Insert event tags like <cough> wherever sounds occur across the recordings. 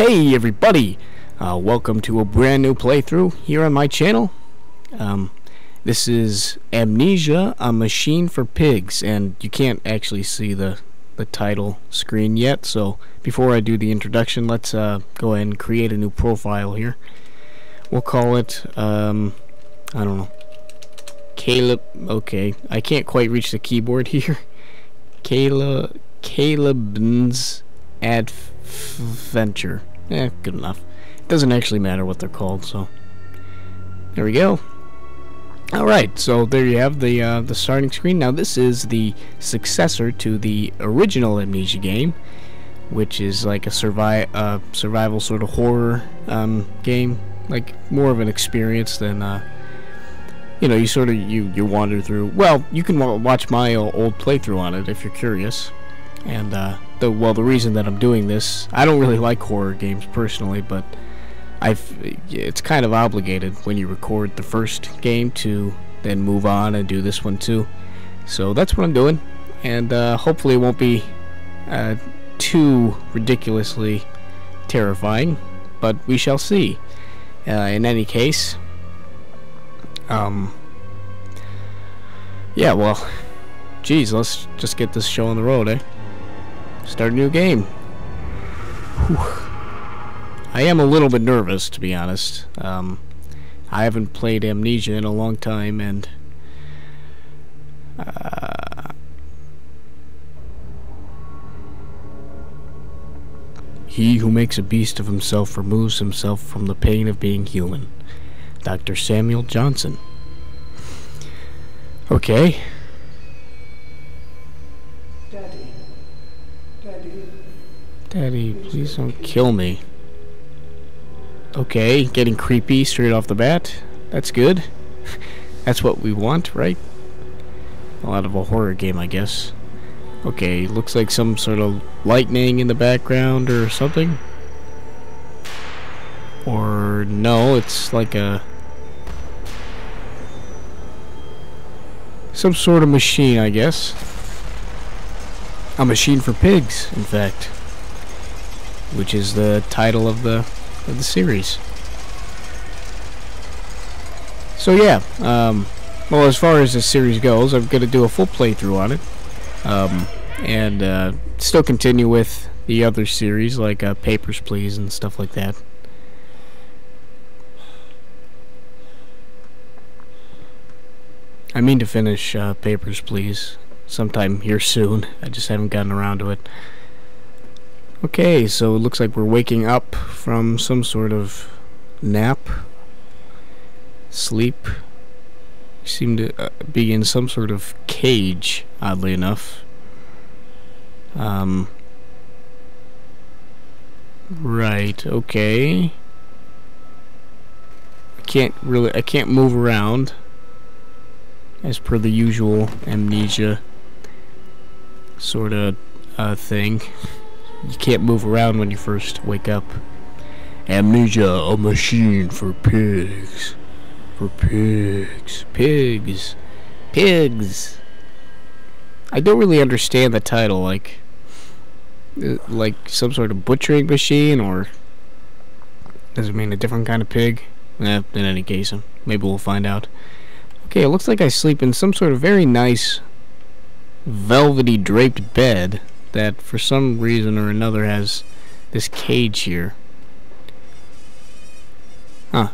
Hey everybody! Uh, welcome to a brand new playthrough here on my channel. Um, this is Amnesia, a machine for pigs, and you can't actually see the, the title screen yet, so before I do the introduction, let's uh, go ahead and create a new profile here. We'll call it, um, I don't know, Caleb, okay, I can't quite reach the keyboard <laughs> here. Caleb, Caleb's Adventure. Eh, good enough. It doesn't actually matter what they're called, so. There we go. Alright, so there you have the uh, the starting screen. Now this is the successor to the original Amnesia game, which is like a survi uh, survival sort of horror um, game. Like, more of an experience than, uh, you know, you sort of, you, you wander through. Well, you can watch my old playthrough on it if you're curious. And, uh, the well the reason that I'm doing this I don't really like horror games personally but I've it's kind of obligated when you record the first game to then move on and do this one too. So that's what I'm doing and uh, hopefully it won't be uh, too ridiculously terrifying but we shall see. Uh, in any case um yeah well geez let's just get this show on the road eh Start a new game. Whew. I am a little bit nervous, to be honest. Um, I haven't played Amnesia in a long time, and... Uh, he who makes a beast of himself removes himself from the pain of being human. Dr. Samuel Johnson. Okay. Daddy, please don't kill me. Okay, getting creepy straight off the bat. That's good. <laughs> That's what we want, right? A lot of a horror game, I guess. Okay, looks like some sort of lightning in the background or something. Or no, it's like a... Some sort of machine, I guess. A machine for pigs, in fact which is the title of the of the series. So yeah, um, well as far as the series goes, I'm gonna do a full playthrough on it, um, and uh, still continue with the other series like uh, Papers Please and stuff like that. I mean to finish uh, Papers Please sometime here soon. I just haven't gotten around to it. Okay, so it looks like we're waking up from some sort of nap, sleep. We seem to uh, be in some sort of cage, oddly enough. Um, right, okay. I can't really, I can't move around as per the usual amnesia sort of uh, thing you can't move around when you first wake up. Amnesia, a machine for pigs. For pigs. Pigs. Pigs. I don't really understand the title, like, uh, like some sort of butchering machine, or does it mean a different kind of pig? Eh, in any case, maybe we'll find out. Okay, it looks like I sleep in some sort of very nice velvety draped bed that for some reason or another has this cage here. Huh.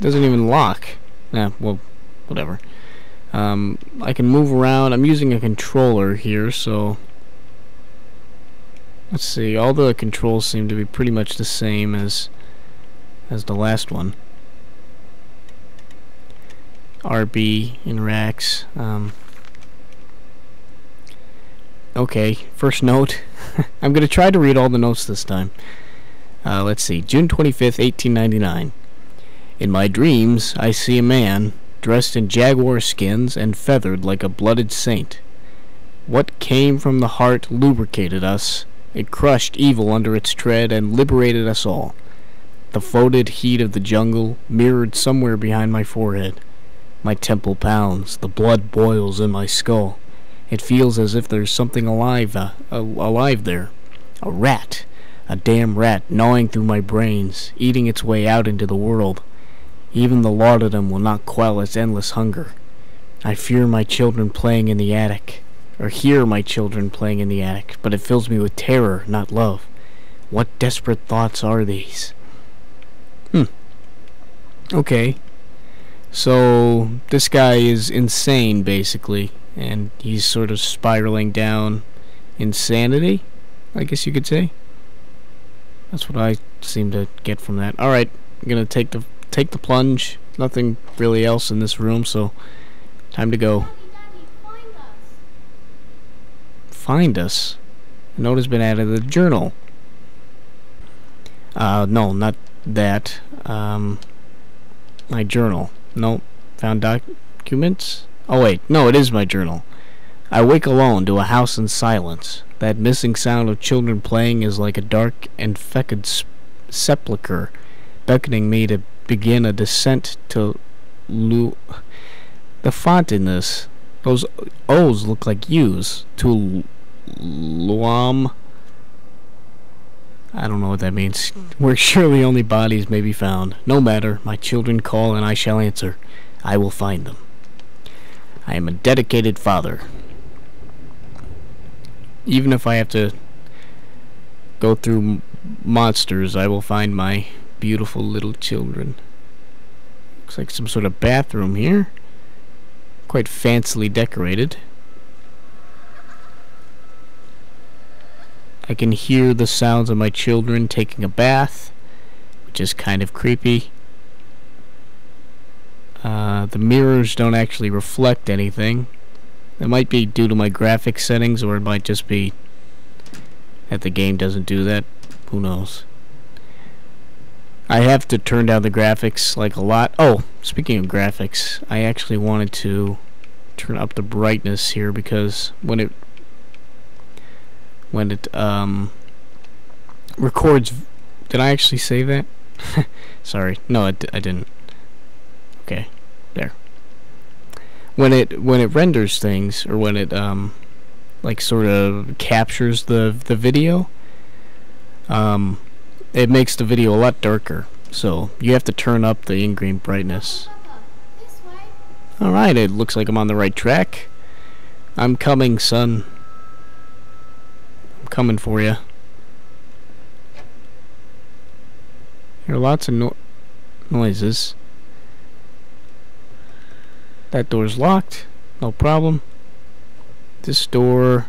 Doesn't even lock. Yeah, well, whatever. Um, I can move around. I'm using a controller here, so... Let's see, all the controls seem to be pretty much the same as as the last one. RB interacts. Um, Okay, first note. <laughs> I'm going to try to read all the notes this time. Uh, let's see. June 25th, 1899. In my dreams, I see a man dressed in jaguar skins and feathered like a blooded saint. What came from the heart lubricated us. It crushed evil under its tread and liberated us all. The foetid heat of the jungle mirrored somewhere behind my forehead. My temple pounds, the blood boils in my skull. It feels as if there's something alive, uh, alive there. A rat. A damn rat gnawing through my brains, eating its way out into the world. Even the laudanum will not quell its endless hunger. I fear my children playing in the attic, or hear my children playing in the attic, but it fills me with terror, not love. What desperate thoughts are these? Hmm. Okay. So, this guy is insane, basically, and he's sort of spiraling down insanity, I guess you could say. That's what I seem to get from that. Alright, I'm gonna take the take the plunge. Nothing really else in this room, so time to go. Find us? A note has been added to the journal. Uh, no, not that. Um, my journal. Nope. Found documents? Oh, wait. No, it is my journal. I wake alone to a house in silence. That missing sound of children playing is like a dark and fecid sepulchre, beckoning me to begin a descent to Lu... The font in this, those O's look like U's. To Luam... I don't know what that means. Where surely only bodies may be found. No matter, my children call and I shall answer. I will find them. I am a dedicated father. Even if I have to go through monsters, I will find my beautiful little children. Looks like some sort of bathroom here. Quite fancily decorated. I can hear the sounds of my children taking a bath, which is kind of creepy. Uh, the mirrors don't actually reflect anything. It might be due to my graphics settings, or it might just be that the game doesn't do that. Who knows? I have to turn down the graphics like a lot. Oh, speaking of graphics, I actually wanted to turn up the brightness here because when it when it um, records. Did I actually save that? <laughs> Sorry, no, I d I didn't. There. When it when it renders things, or when it um, like sort of captures the the video, um, it makes the video a lot darker. So you have to turn up the in-game brightness. Alright, it looks like I'm on the right track. I'm coming, son I'm coming for you. There are lots of no noises. That door's locked. No problem. This door...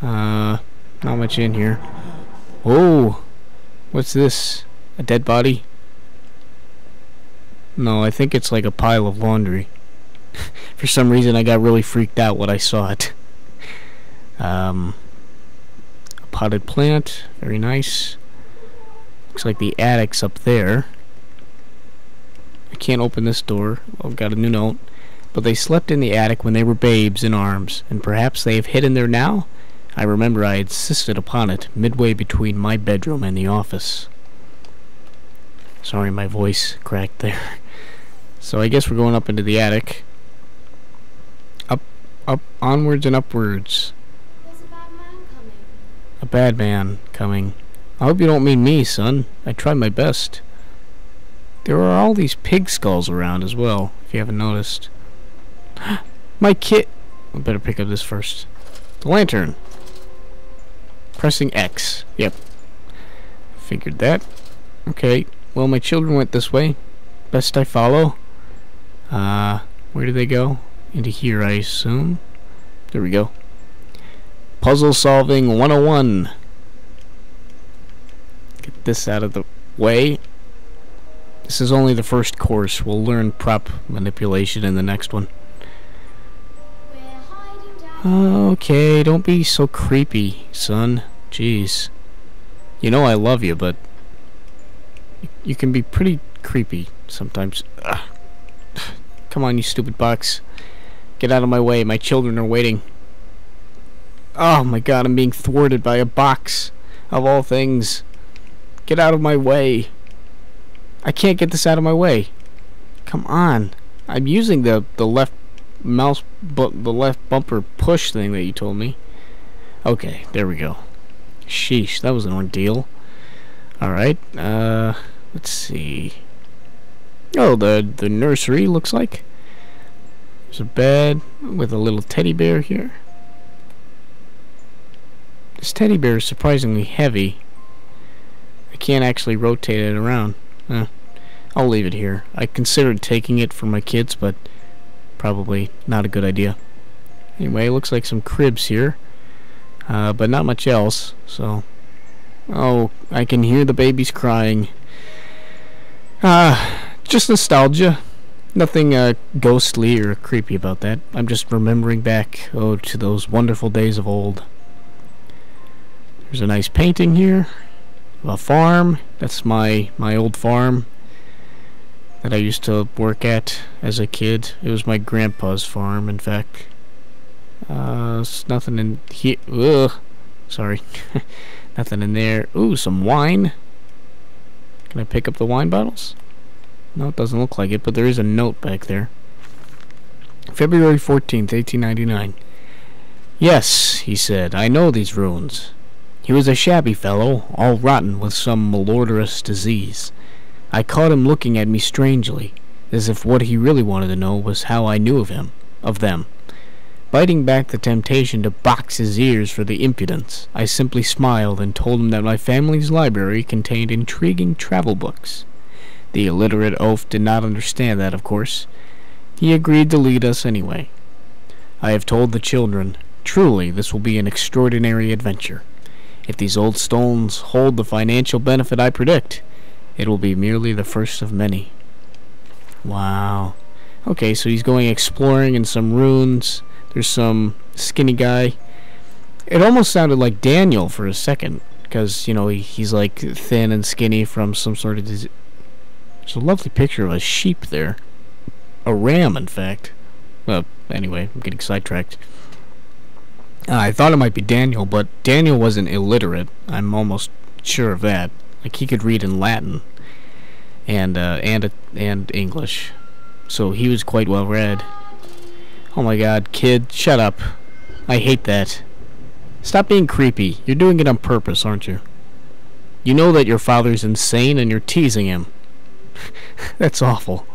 Uh, not much in here. Oh! What's this? A dead body? No, I think it's like a pile of laundry. <laughs> For some reason I got really freaked out when I saw it. <laughs> Um a potted plant. Very nice. Looks like the attic's up there. I can't open this door. I've got a new note. But they slept in the attic when they were babes in arms, and perhaps they have hidden there now? I remember I insisted upon it, midway between my bedroom and the office. Sorry, my voice cracked there. <laughs> So I guess we're going up into the attic. Up, up, onwards and upwards A bad man coming. a bad man coming. I hope you don't mean me, son. I tried my best. There are all these pig skulls around as well, if you haven't noticed. <gasps> my kit! I better pick up this first. The lantern. Pressing X. Yep. Figured that. Okay. Well, my children went this way. Best I follow. Uh, where did they go? Into here, I assume. There we go. Puzzle Solving 101. Get this out of the way. This is only the first course. We'll learn prop manipulation in the next one. Okay, don't be so creepy, son. Jeez. You know I love you, but you can be pretty creepy sometimes. Ugh. Come on, you stupid box. Get out of my way. My children are waiting. Oh my god, I'm being thwarted by a box. Of all things. Get out of my way. I can't get this out of my way. Come on. I'm using the, the left mouse, bu the left bumper push thing that you told me. Okay, there we go. Sheesh, that was an ordeal. Alright, uh, let's see. Oh, the, the nursery looks like. There's a bed with a little teddy bear here. This teddy bear is surprisingly heavy. I can't actually rotate it around. I'll leave it here. I considered taking it for my kids, but probably not a good idea. Anyway, looks like some cribs here. Uh, but not much else, so... Oh, I can hear the babies crying. Ah, uh, just nostalgia. Nothing uh, ghostly or creepy about that. I'm just remembering back, oh, to those wonderful days of old. There's a nice painting here. Of a farm. That's my, my old farm that I used to work at as a kid. It was my grandpa's farm, in fact. Uh, nothing in here. Ugh. Sorry. <laughs> nothing in there. Ooh, some wine. Can I pick up the wine bottles? No, it doesn't look like it, but there is a note back there. February 14th, 1899. Yes, he said, I know these ruins. He was a shabby fellow, all rotten with some malodorous disease. I caught him looking at me strangely, as if what he really wanted to know was how I knew of him, of them. Biting back the temptation to box his ears for the impudence, I simply smiled and told him that my family's library contained intriguing travel books. The illiterate oaf did not understand that, of course. He agreed to lead us anyway. I have told the children, truly this will be an extraordinary adventure. If these old stones hold the financial benefit I predict, it will be merely the first of many. Wow. Okay, so he's going exploring in some ruins. There's some skinny guy. It almost sounded like Daniel for a second, because, you know, he, he's like thin and skinny from some sort of disease. There's a lovely picture of a sheep there. A ram, in fact. Well, anyway, I'm getting sidetracked. Uh, I thought it might be Daniel, but Daniel wasn't illiterate. I'm almost sure of that. Like he could read in Latin and uh, and and English, so he was quite well read. Oh my God, kid, shut up! I hate that. Stop being creepy. You're doing it on purpose, aren't you? You know that your father's insane and you're teasing him. <laughs> That's awful.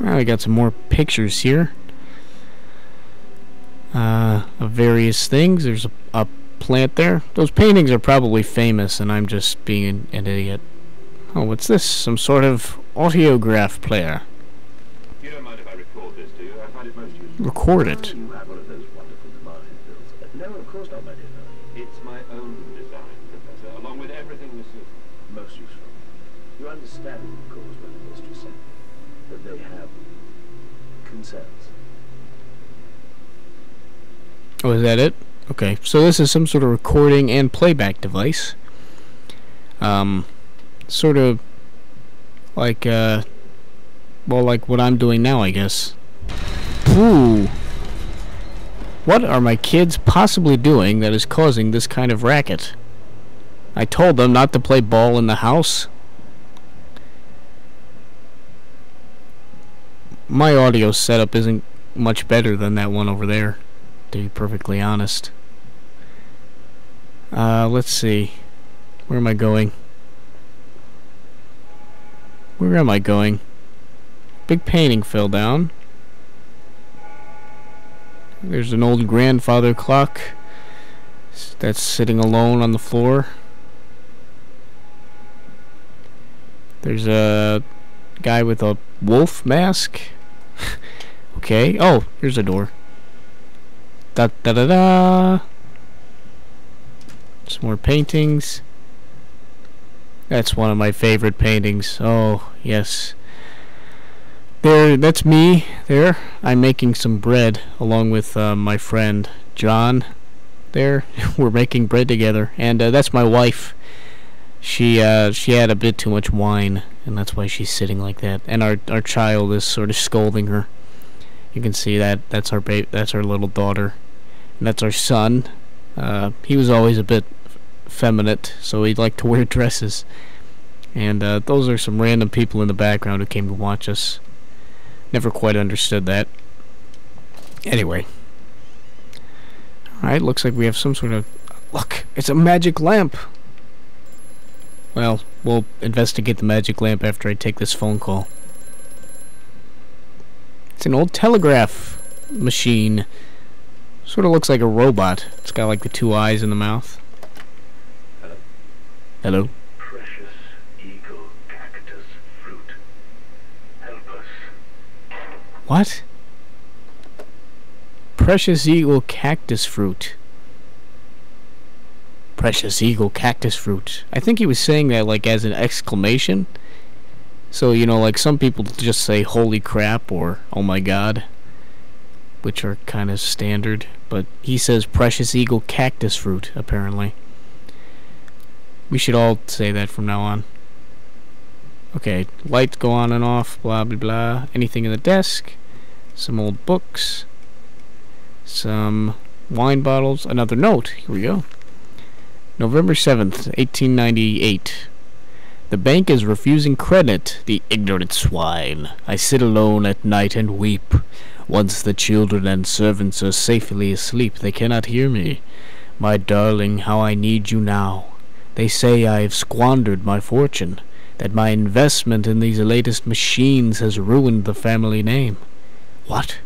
Well, we got some more pictures here uh, of various things. There's a, a, plant there. Those paintings are probably famous, and I'm just being an, an idiot. Oh, what's this? Some sort of audiograph player. You don't mind if I record this, do you? I find it most useful. Record it. You have one of those wonderful designs. No, of course not, my dear. It's my own design, Professor, along with everything this is. Most useful. You understand, of course, when the mistress said that they have concerns. Oh, is that it? Okay, so this is some sort of recording and playback device. Um, sort of like, uh, well, like what I'm doing now, I guess. Ooh. What are my kids possibly doing that is causing this kind of racket? I told them not to play ball in the house. My audio setup isn't much better than that one over there to be perfectly honest. Uh, let's see. Where am I going? Where am I going? Big painting fell down. There's an old grandfather clock that's sitting alone on the floor. There's a guy with a wolf mask. <laughs> okay. Oh, here's a door. Da da da da. Some more paintings. That's one of my favorite paintings. Oh, yes. There, that's me there. I'm making some bread along with uh, my friend John. There, <laughs> we're making bread together, and uh, that's my wife. She uh, she had a bit too much wine, and that's why she's sitting like that. And our our child is sort of scolding her. You can see that that's our ba that's our little daughter. And that's our son. Uh, he was always a bit feminine, so he liked to wear <laughs> dresses. And uh, those are some random people in the background who came to watch us. Never quite understood that. Anyway. Alright, looks like we have some sort of Look, it's a magic lamp. Well, we'll investigate the magic lamp after I take this phone call. It's an old telegraph machine. Sort of looks like a robot. It's got like the two eyes in the mouth. Hello? Precious eagle cactus fruit. Help us. What? Precious Eagle Cactus Fruit. Precious Eagle Cactus Fruit. I think he was saying that like as an exclamation. So, you know, like some people just say holy crap or oh my god. Which are kind of standard. But he says Precious Eagle Cactus Fruit, apparently. We should all say that from now on. Okay, lights go on and off, blah blah blah. Anything in the desk? Some old books. Some wine bottles. Another note. Here we go. November 7th, 1898. The bank is refusing credit, the ignorant swine. I sit alone at night and weep. Once the children and servants are safely asleep, they cannot hear me. My darling, how I need you now. They say I have squandered my fortune, that my investment in these latest machines has ruined the family name. What?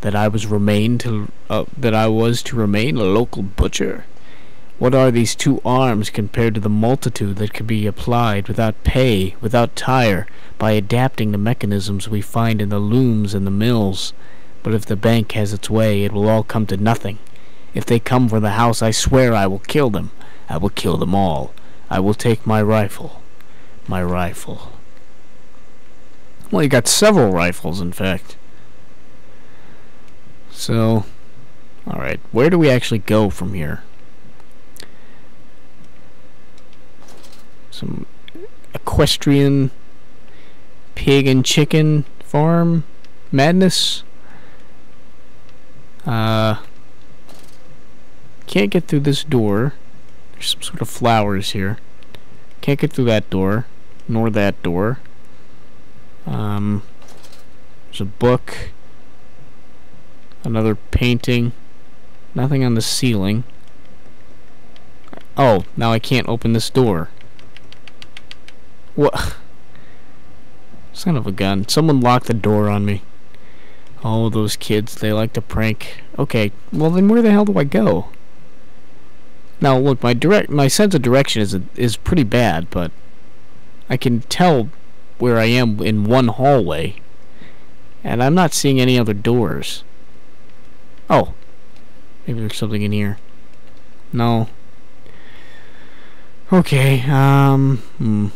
That I was remain to uh, that I was to remain a local butcher? What are these two arms compared to the multitude that can be applied without pay, without tire, by adapting the mechanisms we find in the looms and the mills? But if the bank has its way, it will all come to nothing. If they come for the house, I swear I will kill them. I will kill them all. I will take my rifle. My rifle. Well, you got several rifles, in fact. So, alright, where do we actually go from here? Some equestrian pig and chicken farm madness. Uh, can't get through this door. Some sort of flowers here. Can't get through that door, nor that door. Um, there's a book. Another painting. Nothing on the ceiling. Oh, now I can't open this door. What? <laughs> Son of a gun. Someone locked the door on me. Oh, those kids, they like to prank. Okay, well then where the hell do I go? Now look, my direct my sense of direction is is pretty bad, but I can tell where I am in one hallway. And I'm not seeing any other doors. Oh. Maybe there's something in here. No. Okay, um... Hmm.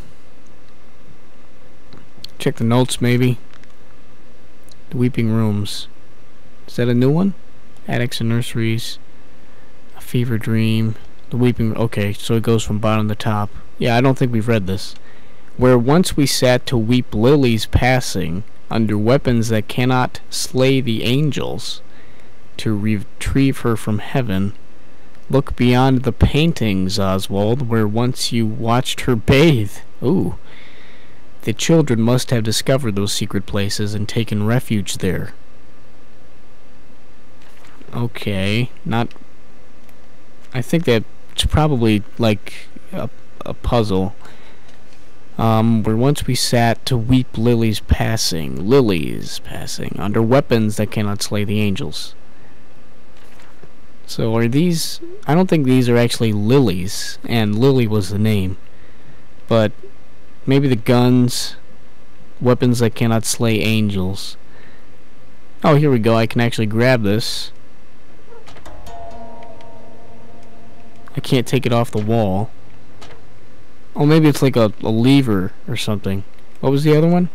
Check the notes, maybe. The Weeping Rooms. Is that a new one? Attics and Nurseries. A Fever Dream. The Weeping... Okay, so it goes from bottom to top. Yeah, I don't think we've read this. Where once we sat to weep lilies passing, under weapons that cannot slay the angels to retrieve her from heaven. Look beyond the paintings, Oswald, where once you watched her bathe. Ooh. The children must have discovered those secret places and taken refuge there. Okay, not... I think that's probably, like, a, a puzzle. Um, where once we sat to weep lilies passing, lilies passing, under weapons that cannot slay the angels. So are these... I don't think these are actually lilies, and Lily was the name. But maybe the guns, weapons that cannot slay angels. Oh, here we go. I can actually grab this. I can't take it off the wall. Oh, maybe it's like a, a lever or something. What was the other one?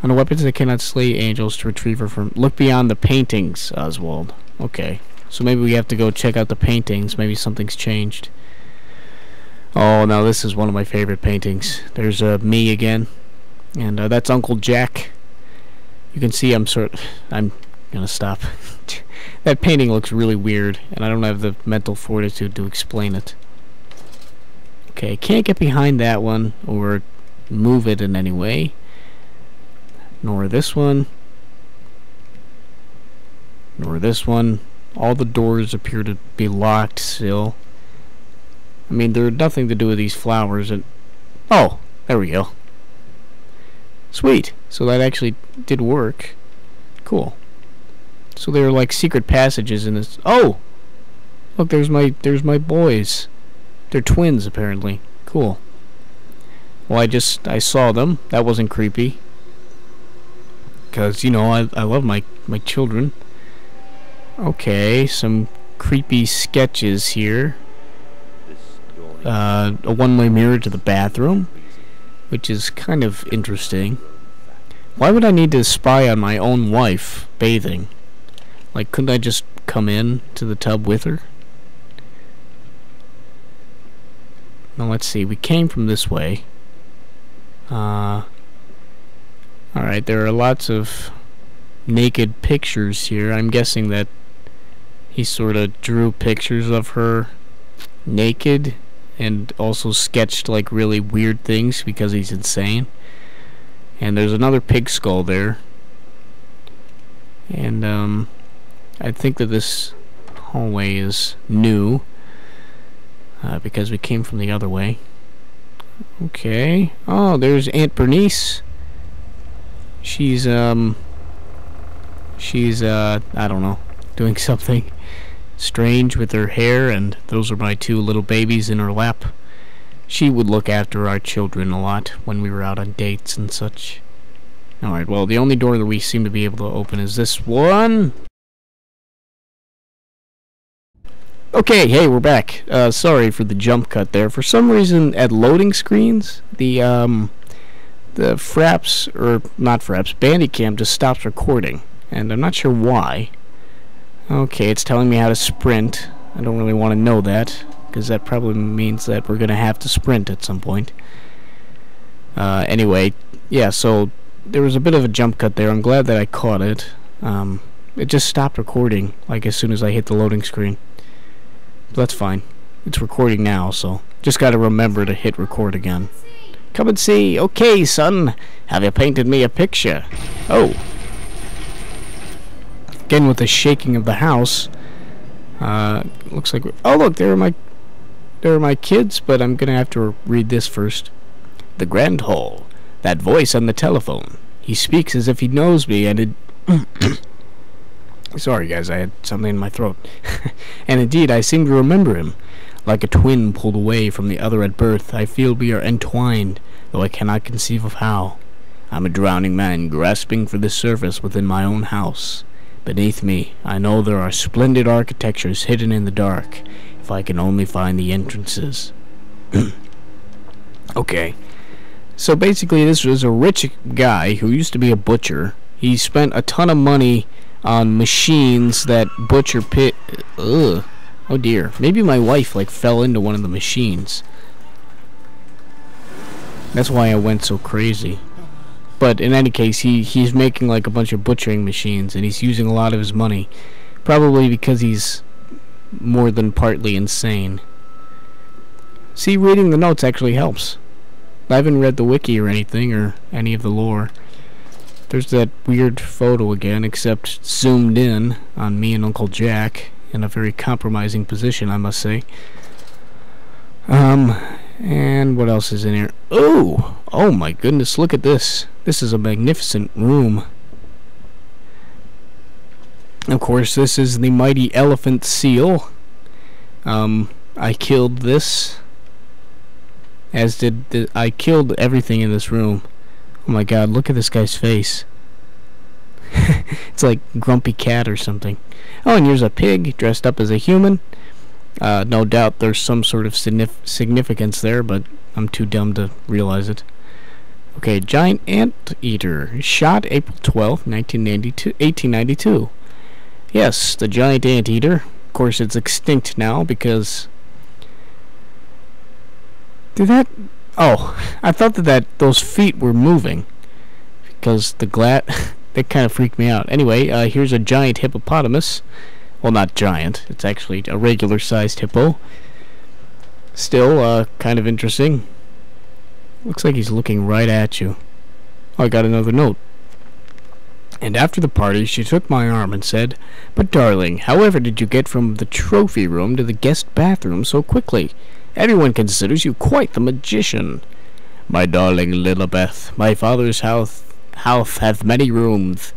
On the weapons that cannot slay angels to retrieve her from... Look beyond the paintings, Oswald. Okay. So maybe we have to go check out the paintings. Maybe something's changed. Oh, now this is one of my favorite paintings. There's uh, me again. And uh, that's Uncle Jack. You can see I'm sort... of. I'm gonna stop. <laughs> that painting looks really weird, and I don't have the mental fortitude to explain it. Okay, can't get behind that one, or move it in any way. Nor this one. Nor this one. All the doors appear to be locked still. I mean, they're nothing to do with these flowers. And oh, there we go. Sweet. So that actually did work. Cool. So there are like secret passages in this. Oh, look, there's my there's my boys. They're twins apparently. Cool. Well, I just I saw them. That wasn't creepy. Cause you know I I love my my children. Okay, some creepy sketches here. Uh, a one-way mirror to the bathroom, which is kind of interesting. Why would I need to spy on my own wife bathing? Like, couldn't I just come in to the tub with her? Now, let's see. We came from this way. Uh, Alright, there are lots of naked pictures here. I'm guessing that he sort of drew pictures of her naked and also sketched like really weird things because he's insane. And there's another pig skull there. And um, I think that this hallway is new uh, because we came from the other way. Okay. Oh, there's Aunt Bernice. She's um she's uh I don't know, <laughs> doing something strange with her hair, and those are my two little babies in her lap. She would look after our children a lot when we were out on dates and such. Alright, well, the only door that we seem to be able to open is this one. Okay, hey, we're back. Uh, sorry for the jump cut there. For some reason, at loading screens, the, um, the Fraps, or not Fraps, Bandicam just stops recording. And I'm not sure why. Okay, it's telling me how to sprint. I don't really want to know that, because that probably means that we're going to have to sprint at some point. Uh, anyway, yeah, so there was a bit of a jump cut there. I'm glad that I caught it. Um, it just stopped recording, like as soon as I hit the loading screen. That's fine. It's recording now, so just got to remember to hit record again. Come and see. Okay, son. Have you painted me a picture? Oh, again with the shaking of the house. Uh, looks like oh look, there are my there are my kids, but I'm gonna have to read this first. The Grand Hall. That voice on the telephone. He speaks as if he knows me, and it. <clears throat> Sorry, guys, I had something in my throat. <laughs> and indeed, I seem to remember him. Like a twin pulled away from the other at birth, I feel we are entwined, though I cannot conceive of how. I'm a drowning man grasping for the surface within my own house. Beneath me, I know there are splendid architectures hidden in the dark, if I can only find the entrances. <clears throat> okay. So basically, this was a rich guy who used to be a butcher. He spent a ton of money on machines that butcher pit. Ugh. Oh dear. Maybe my wife, like, fell into one of the machines. That's why I went so crazy. But in any case, he he's making like a bunch of butchering machines, and he's using a lot of his money, probably because he's more than partly insane. See, reading the notes actually helps. I haven't read the wiki or anything, or any of the lore. There's that weird photo again, except zoomed in on me and Uncle Jack, in a very compromising position, I must say. Um, and what else is in here? Oh! Oh my goodness, look at this. This is a magnificent room. Of course, this is the mighty elephant seal. Um, I killed this. As did the, I killed everything in this room. Oh my god, look at this guy's face. <laughs> it's like Grumpy Cat or something. Oh, and here's a pig dressed up as a human. Uh, no doubt there's some sort of signif significance there, but I'm too dumb to realize it. Okay, giant ant eater. Shot April 12, 1892. Yes, the giant ant eater. Of course, it's extinct now because. Did that. Oh, I thought that, that those feet were moving. Because the glat. <laughs> that kind of freaked me out. Anyway, uh, here's a giant hippopotamus. Well, not giant. It's actually a regular sized hippo. Still, uh, kind of interesting. Looks like he's looking right at you. Oh, I got another note. And after the party, she took my arm and said, But darling, however did you get from the trophy room to the guest bathroom so quickly? Everyone considers you quite the magician. My darling Lilibeth, my father's house, house hath many rooms,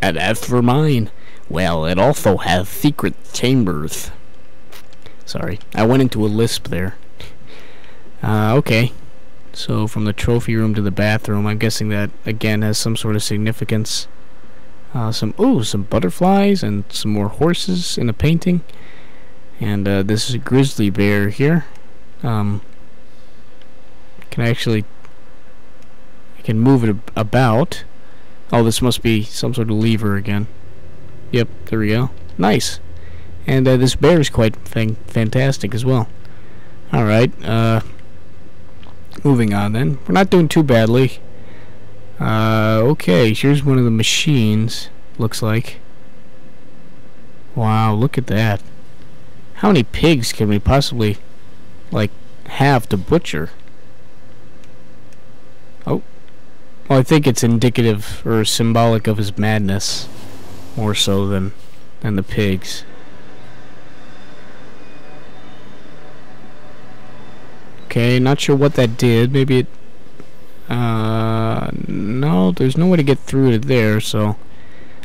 and as for mine, well, it also has secret chambers. Sorry, I went into a lisp there. Uh, okay. So from the trophy room to the bathroom, I'm guessing that again has some sort of significance. Uh, some oh, some butterflies and some more horses in a painting. And uh, this is a grizzly bear here. Um, can actually? I can move it about. Oh, this must be some sort of lever again. Yep, there we go. Nice. And uh, this bear is quite fan fantastic as well. Alright, uh, moving on then. We're not doing too badly. Uh, okay, here's one of the machines, looks like. Wow, look at that. How many pigs can we possibly, like, have to butcher? Oh. Well, I think it's indicative or symbolic of his madness more so than than the pigs. Okay, not sure what that did. Maybe it... Uh, no, there's no way to get through to there, so...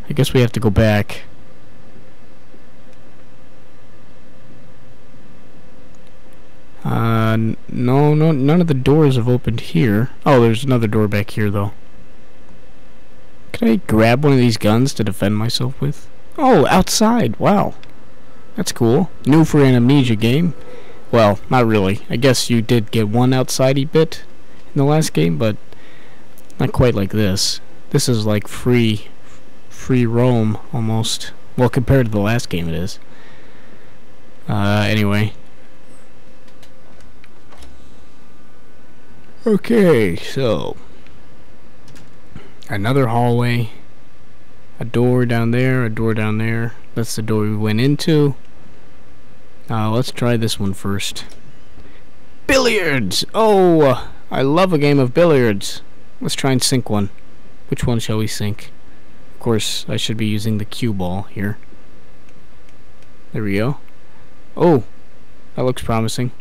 I guess we have to go back. Uh, no, no, none of the doors have opened here. Oh, there's another door back here, though. Can I grab one of these guns to defend myself with? Oh, outside. Wow. That's cool. New for an Amnesia game. Well, not really. I guess you did get one outsidey bit in the last game, but not quite like this. This is like free free roam almost. Well, compared to the last game it is. Uh, anyway. Okay, so another hallway, a door down there, a door down there. That's the door we went into. Uh, let's try this one first. Billiards! Oh, I love a game of billiards. Let's try and sink one. Which one shall we sink? Of course, I should be using the cue ball here. There we go. Oh, that looks promising.